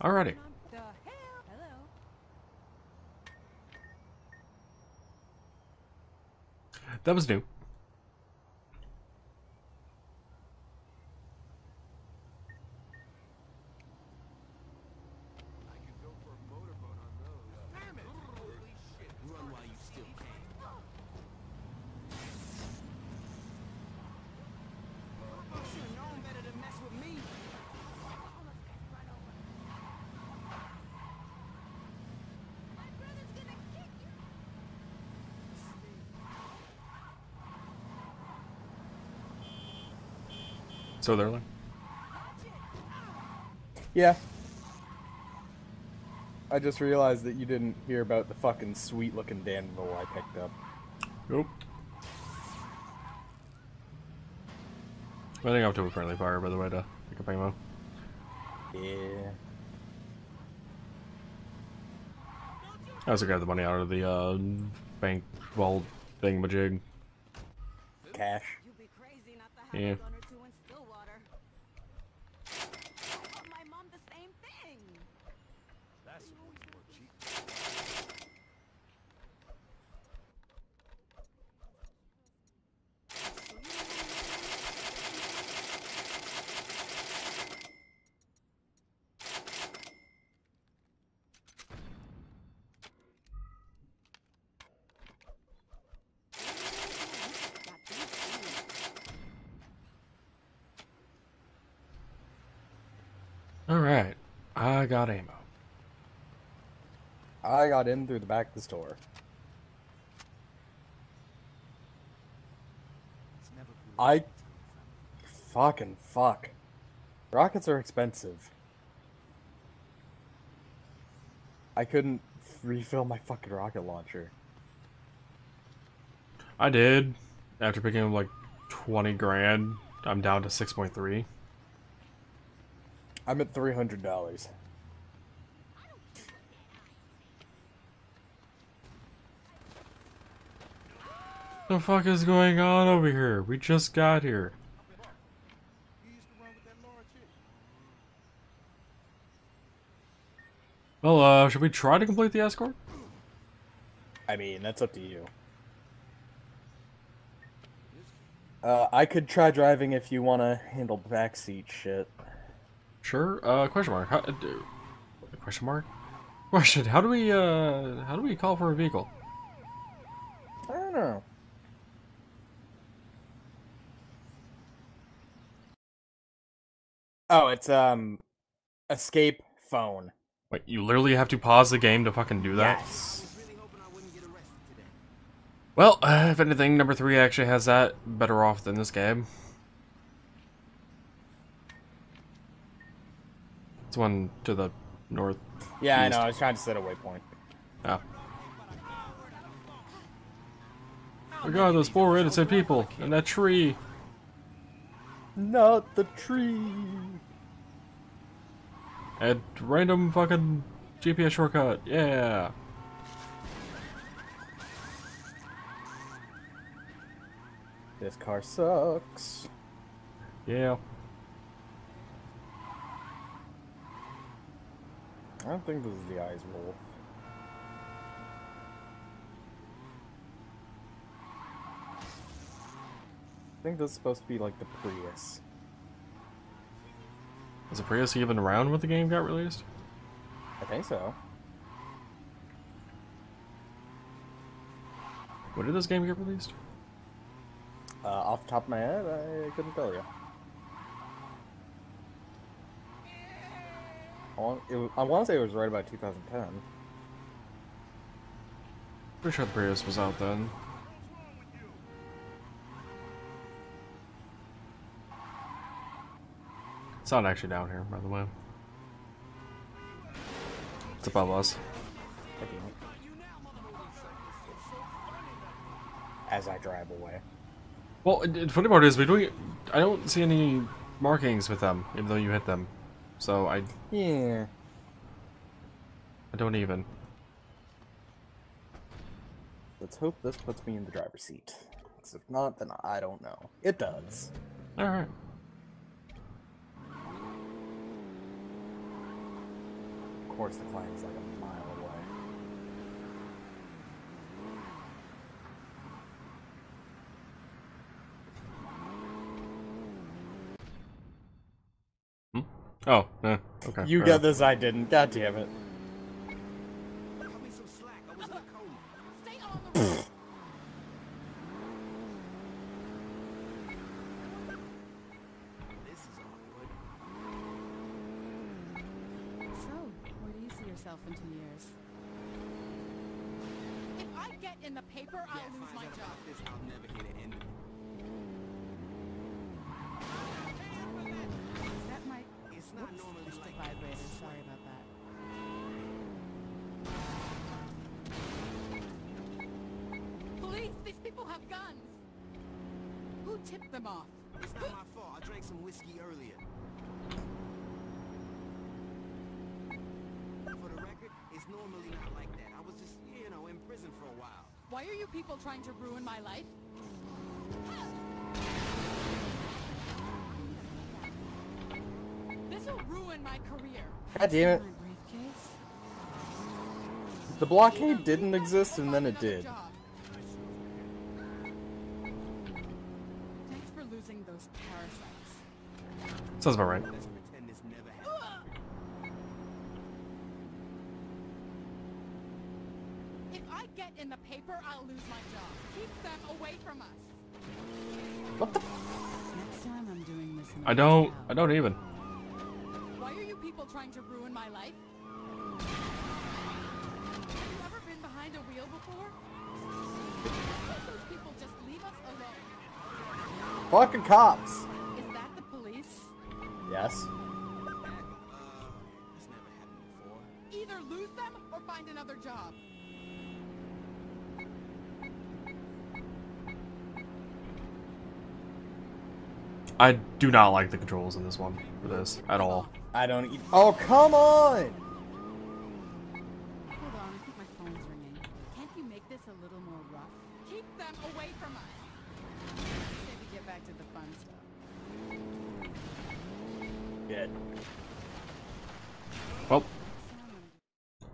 Alrighty. That was new. Should've known better to mess with me. So they're like, Yeah. I just realized that you didn't hear about the fucking sweet looking Danville I picked up. nope. I think I'm to a friendly fire, by the way, to pick up ammo. Yeah. I also got the money out of the uh, bank vault thingamajig. Cash. You'd be crazy not Yeah. a gun or two in Stillwater. I told my mom the same thing. Alright. I got ammo. I got in through the back of the store. I fucking fuck. Rockets are expensive. I couldn't refill my fucking rocket launcher. I did. After picking up like 20 grand, I'm down to 6.3. I'm at three hundred dollars. The fuck is going on over here? We just got here. Well, uh, should we try to complete the escort? I mean, that's up to you. Uh, I could try driving if you want to handle backseat shit. Sure. Uh, question mark. How, uh, do- question mark? Question. How do we, uh, how do we call for a vehicle? I don't know. Oh, it's um, escape phone. Wait, you literally have to pause the game to fucking do that? Yes. Really hoping I wouldn't get arrested today. Well, uh, if anything, number three actually has that better off than this game. It's one to the north. Yeah, I know. I was trying to set a waypoint. Oh. Oh god, those four innocent people in that tree. Not the tree. And random fucking GPS shortcut. Yeah. This car sucks. Yeah. I don't think this is the Eyes Wolf. I think this is supposed to be like the Prius. Was the Prius even around when the game got released? I think so. When did this game get released? Uh, off the top of my head, I couldn't tell you. Want, I want to say it was right about 2010. Pretty sure the Prius was out then. It's not actually down here, by the way. It's above us. As I drive away. Well, the funny part is we don't. I don't see any markings with them, even though you hit them. So I, Yeah. I don't even. Let's hope this puts me in the driver's seat. 'Cause if not, then I don't know. It does. All right. Of course, the client's like a mile away. Oh, eh, okay. You got this, I didn't. God damn it. Cut me some slack. I was in a coma. Stay on the road. This is awkward. So, where do you see yourself in two years? If I get in the paper, I'll Yeah, lose find my out job. about This, I'll never hear the end of it. Is that my... It's not Whoops, normally it's the like vibrator. Sorry about that. Police! These people have guns! Who tipped them off? It's not my fault. I drank some whiskey earlier. For the record, it's normally not like that. I was just, you know, in prison for a while. Why are you people trying to ruin my life? This will ruin my career. God damn it. The blockade didn't exist and then it Another did. job. Thanks for losing those parasites. Sounds about right. Let's pretend this never happened. If I get in the paper, I'll lose my job. Keep them away from us. What the? Next time I'm doing this. in I a don't. I don't even. Why are you people trying to ruin my life? Have you ever been behind a wheel before? Those people just leave us alone? Fucking cops. Yes. Uh, this never happened before. Either lose them or find another job. I do not like the controls in this one for this at all. I don't eat. Oh, come on! Hold on, I think my phone's ringing. Can't you make this a little more rough? Keep them away from us. Say we get back to the fun stuff. Good. Well,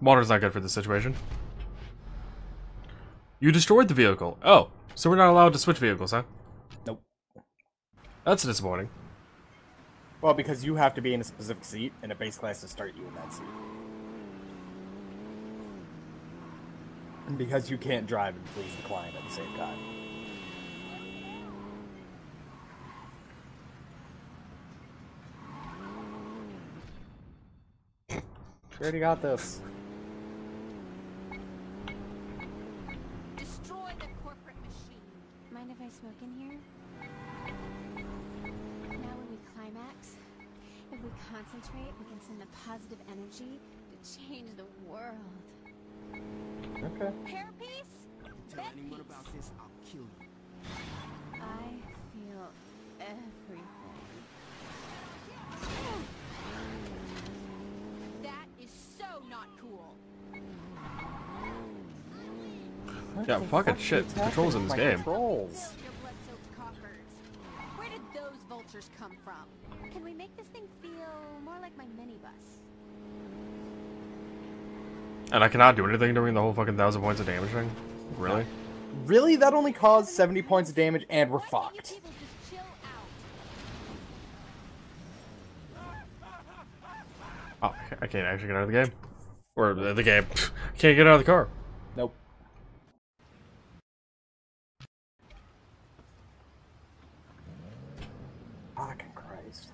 water's not good for this situation. You destroyed the vehicle. Oh, so we're not allowed to switch vehicles, huh? Nope. That's disappointing. Well, because you have to be in a specific seat, and a base class to start you in that seat. And because you can't drive and please the client at the same time. Already got this. Destroy the corporate machine. Mind if I smoke in here? Now when we climax, if we concentrate, we can send a positive energy to change the world. Okay. Hairpiece? Tell anyone about this, I'll kill you. I What Yeah, fucking fuck shit, the controls in this with my game. Controls. Your blood-soaked cockers. Where did those vultures come from? Can we make this thing feel more like my minibus? And I cannot do anything during the whole fucking thousand points of damage thing? Really? Really? That only caused 70 points of damage, and we're Why can't you fucked. people just chill out? Oh, I can't actually get out of the game. Or the, the game. I can't get out of the car. Nope. Fucking Christ.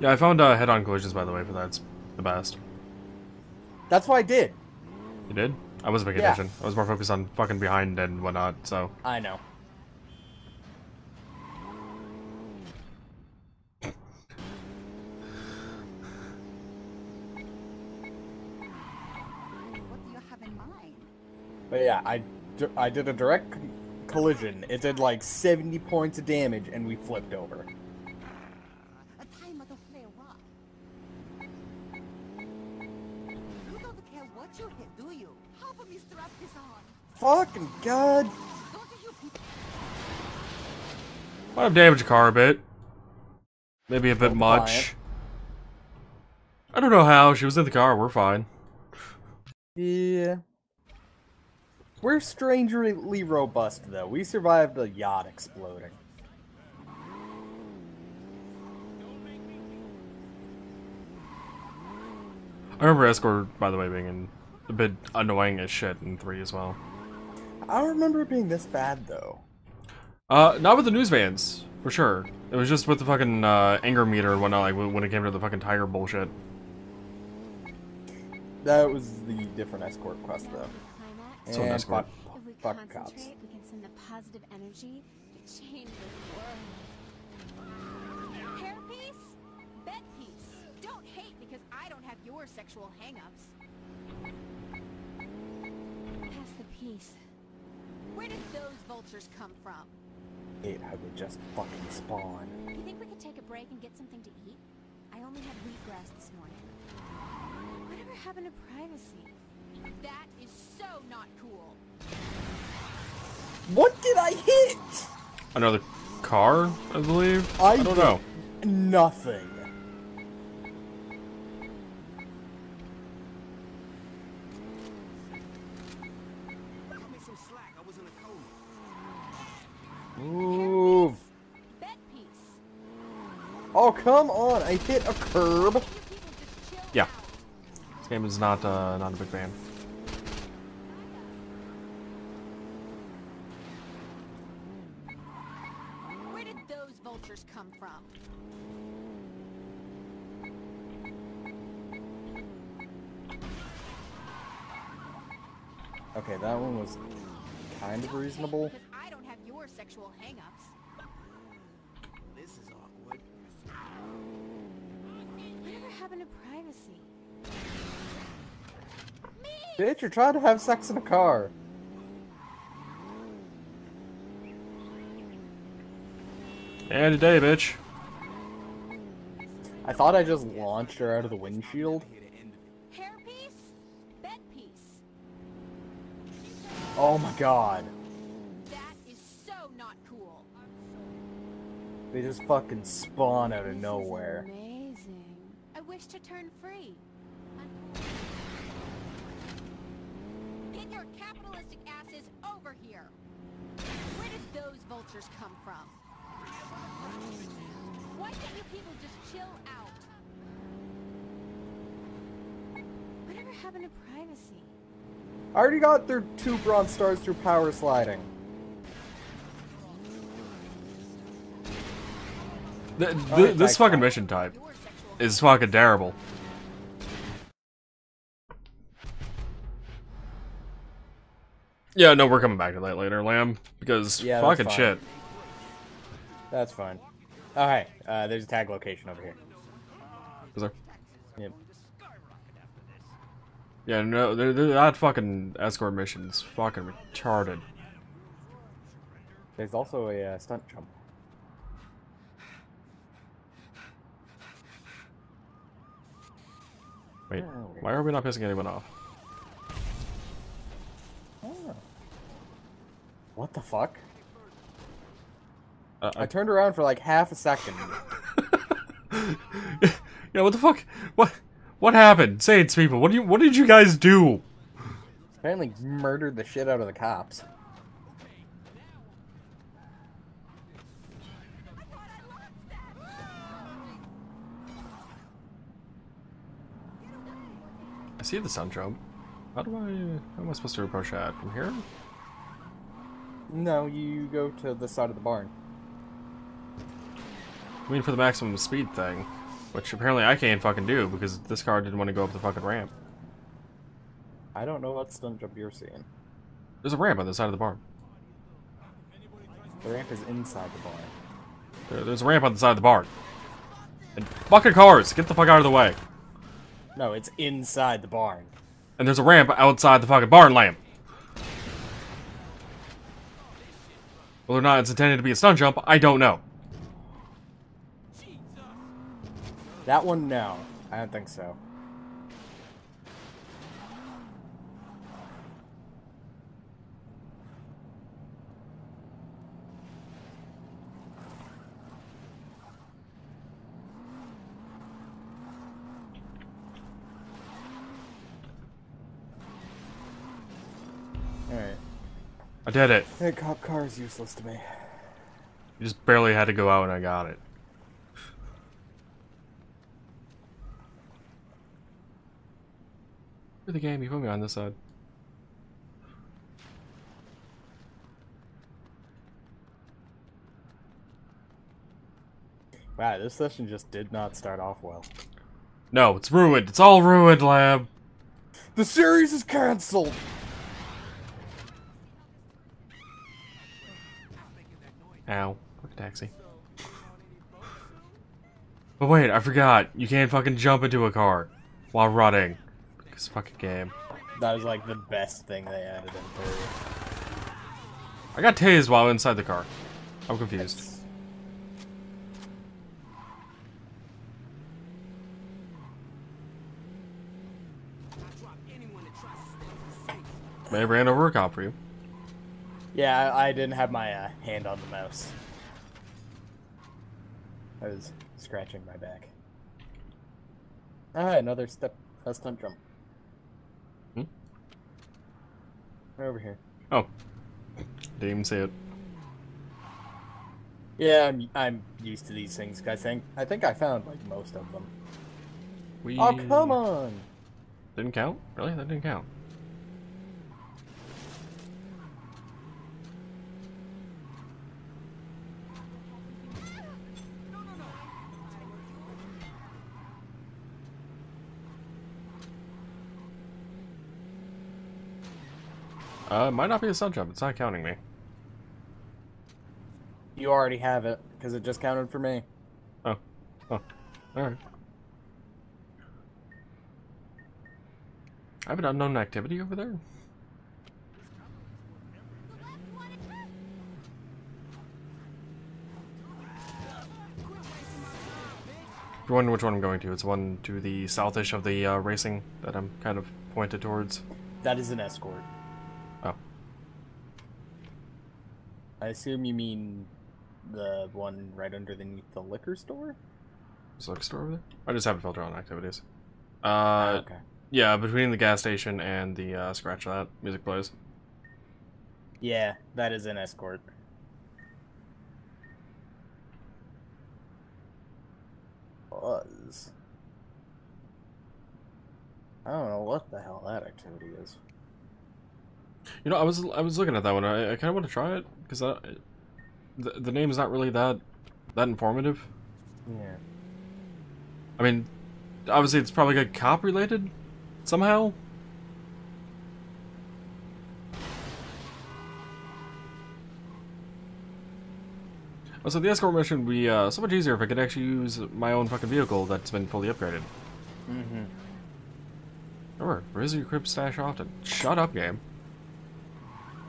Yeah, I found uh, head-on collisions, by the way, for that's the best. That's what I did. You did? I wasn't paying Yeah. attention. I was more focused on fucking behind and whatnot, so... I know. What do you have in mind? But yeah, I, I did a direct collision. It did like 70 points of damage, and we flipped over. Fucking god! Don't you people Might have damaged the car a bit. Maybe a bit the much. I don't know how. She was in the car. We're fine. Yeah. We're strangely robust, though. We survived a yacht exploding. I remember Escort, by the way, being in a bit annoying as shit in 3 as well. I don't remember it being this bad, though. Uh, not with the news vans, for sure. It was just with the fucking uh, anger meter and whatnot, like when when it came to the fucking tiger bullshit. That was the different escort quest, though. Climax. So an escort. fuck, fuck cops. we can send the positive energy to change the world. Hairpiece? Bet. Don't hate because I don't have your sexual hangups. Pass the peace. Where did those vultures come from? It had they just fucking spawn. You think we could take a break and get something to eat? I only had wheatgrass this morning. Whatever happened to privacy? That is so not cool. What did I hit? Another car, I believe? I I don't know. Nothing. Cut me some slack. I was in a coma. Move. Bet piece. Oh, come on. I hit a curb. You people just chill Yeah. This game is not, uh, not a big fan. Where did those vultures come from? Okay, that one was kind of reasonable. I don't have your sexual hangups. Bitch, you're trying to have sex in a car. And today, bitch. I thought I just launched her out of the windshield. Here to end it. Hairpiece? Bet piece. Oh my god. That is so not cool. They just fucking spawn out of nowhere. Amazing. I wish to turn free. Get your capitalistic asses over here. Where did those vultures come from? Why can't you people just chill out? Whatever happened to privacy? I already got their two bronze stars through power sliding. Th- th- Alright, this fucking mission type Your sexual is fucking terrible. Yeah, no, we're coming back to that later, Lamb, because Yeah, fucking shit. That's fine. Oh, hey, uh, there's a tag location over here. Is there? Yep. Yeah, no, they're, they're, that fucking escort mission's fucking retarded. There's also a uh, stunt jump. Wait, Oh. why are we not pissing anyone off? Oh. What the fuck? Uh, I turned around for like half a second. yeah, what the fuck? What? What happened? Say it, people. What do you? What did you guys do? Apparently murdered the shit out of the cops. See the stunt jump. How do I? How am I supposed to approach that? From here? No, you go to the side of the barn. I mean, for the maximum speed thing, which apparently I can't fucking do because this car didn't want to go up the fucking ramp. I don't know what stunt jump you're seeing. There's a ramp on the side of the barn. The ramp is inside the barn. There, there's a ramp on the side of the barn. And fucking cars, get the fuck out of the way. No, it's inside the barn. And there's a ramp outside the fucking barn lamp. Whether or not it's intended to be a stunt jump, I don't know. That one, no. I don't think so. I did it. That cop car is useless to me. You just barely had to go out and I got it. For the game, you put me on this side. Wow, this session just did not start off well. No, it's ruined. It's all ruined, lab. The series is cancelled! Ow. Fuck a taxi. But wait, I forgot. You can't fucking jump into a car while running. This fucking game. That was like the best thing they added in 3. I got tased while inside the car. I'm confused. I drop anyone that tries to stay safe. May have ran over a cop for you. Yeah, I, I didn't have my uh, hand on the mouse. I was scratching my back. Ah, another step, a stunt jump. Hmm? Over here. Oh. Didn't even see it. Yeah, I'm, I'm used to these things. I think I think I found like most of them. We... Oh come on! Didn't count? Really? That didn't count. Uh, it might not be a stunt jump. It's not counting me. You already have it because it just counted for me. Oh. Oh. Alright. I have an unknown activity over there? If you wonder which one I'm going to, it's one to the southish of the uh, racing that I'm kind of pointed towards. That is an escort. I assume you mean the one right underneath the liquor store? Is the store over there? I just have a filter on activities. Uh, Ah, okay. yeah, between the gas station and the uh, scratch that music plays. Yeah, that is an escort. Was. I don't know what the hell that activity is. You know, I was I was looking at that one. I, I kind of want to try it because the the name is not really that that informative. Yeah. I mean, obviously it's probably like cop related somehow. Also, the escort mission would be uh, so much easier if I could actually use my own fucking vehicle that's been fully upgraded. Mm-hmm. Remember, visit your crib stash often. Shut up, game.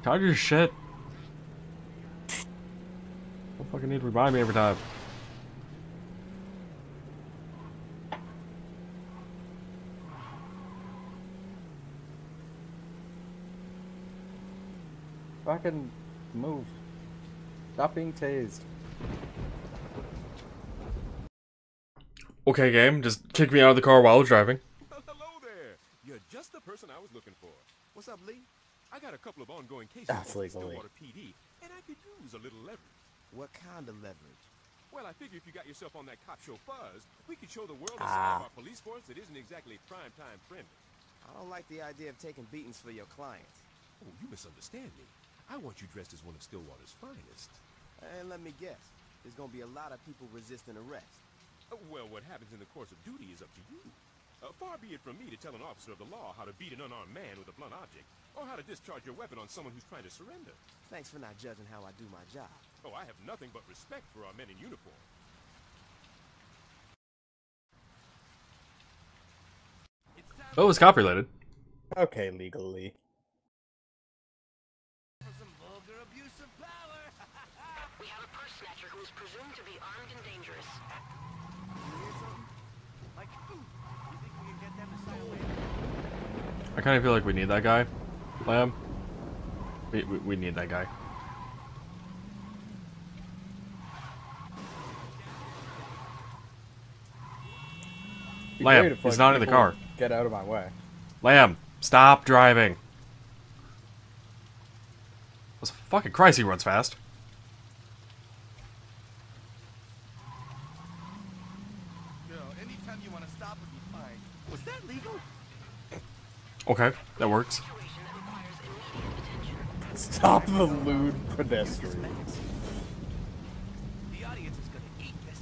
Tired your shit. Don't fucking need to remind me every time. Fucking move. Stop being tased. Okay, game, just kick me out of the car while I was driving. Hello there. You're just the person I was looking for. What's up, Lee? I got a couple of ongoing cases That's for the legally. Stillwater PD, and I could use a little leverage. What kind of leverage? Well, I figure if you got yourself on that cop show buzz, we could show the world a Ah. side of our police force that isn't exactly prime time friendly. I don't like the idea of taking beatings for your clients. Oh, you misunderstand me. I want you dressed as one of Stillwater's finest. And let me guess, there's gonna be a lot of people resisting arrest. Uh, well, what happens in the course of duty is up to you. Uh, far be it from me to tell an officer of the law how to beat an unarmed man with a blunt object, or how to discharge your weapon on someone who's trying to surrender. Thanks for not judging how I do my job. Oh, I have nothing but respect for our men in uniform. Oh, it was cop related. Okay, legally. We have a purse snatcher who is presumed to be armed and dangerous. I kind of feel like we need that guy. Lamb. We, we, we need that guy. Be Lamb, great if, he's not in the car. Get out of my way. Lamb, stop driving. Was fucking Christ, he runs fast. Yo, anytime you want to stop would be fine. Was that legal? Okay, that works. Situation that requires immediate attention. Stop the lewd pedestrians. The audience is gonna eat this.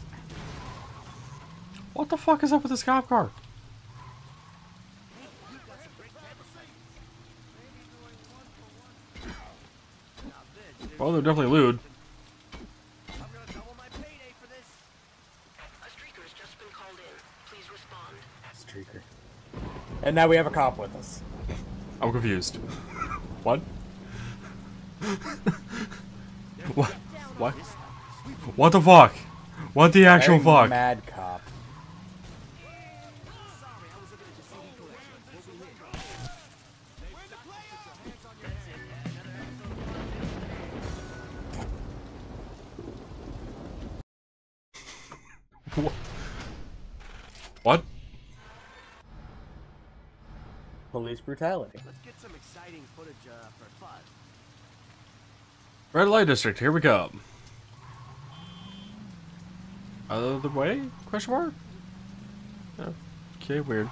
What the fuck is up with this cop car? Well, they're definitely lewd. I'm gonna double my payday for this. A streaker has just been called in. Please respond. Streaker. And now we have a cop with us. I'm confused. What? What? What? What the fuck? What the actual Very fuck? Mad cop. Sorry, I was looking at your CD collection. What we hit? Where's the player? Hands on your head. Another episode. What? What? Police brutality. Let's get some exciting footage uh, for fun. Red light district. Here we come. Other way? Question mark? Okay, weird.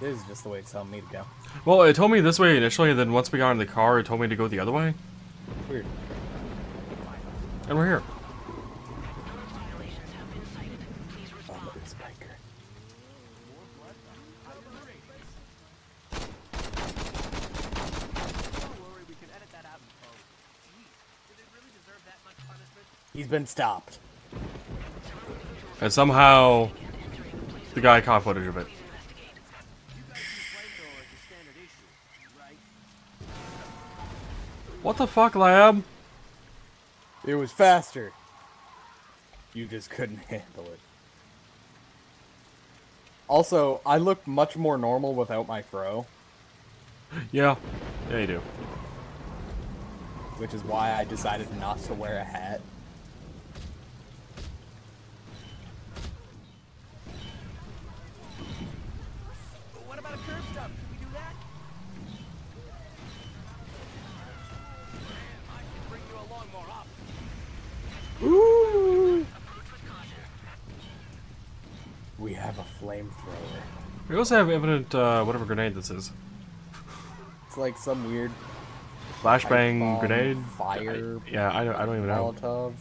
This is just the way it's telling me to go. Well, it told me this way initially, and then once we got in the car, it told me to go the other way, Weird. and we're here. Violations have been cited. Please respond. Oh, this biker. Don't worry, we can edit that out in post. Gee, did it really deserve that much punishment? He's been stopped. And somehow, the guy caught footage of it. You guys use flamethrower as a standard issue, right? What the fuck, lab? It was faster. You just couldn't handle it. Also, I look much more normal without my fro, Yeah, yeah, you do. which is why I decided not to wear a hat. But what about a curb stop? Can we do that? I can bring you along more often. Ooh! We have a flamethrower. We also have evident, uh, whatever grenade this is. It's like some weird Flashbang grenade? fire, Yeah, I don't, I don't even know. Molotov.